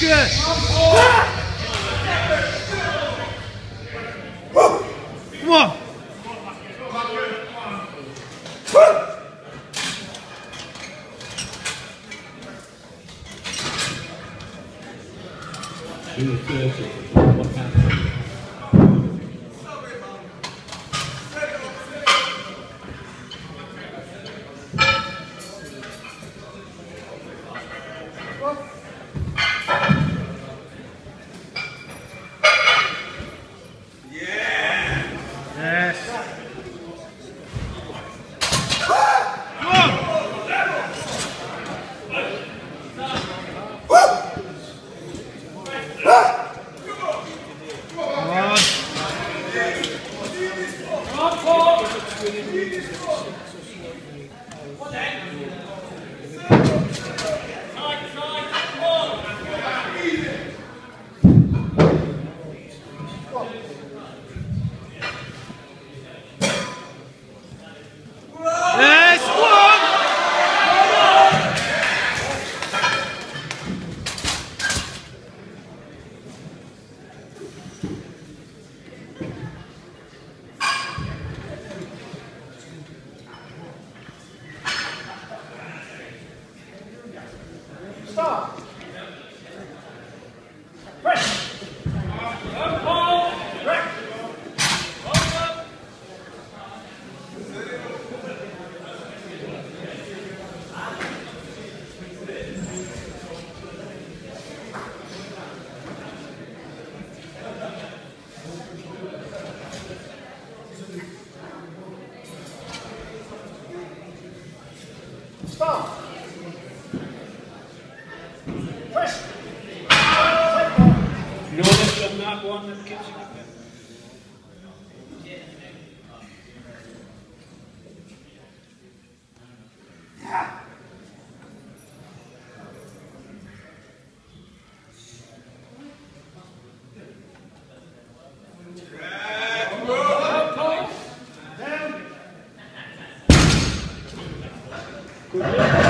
good. Come on. Do the 30. What happened? Stop. is not one that gives you repentance. Good.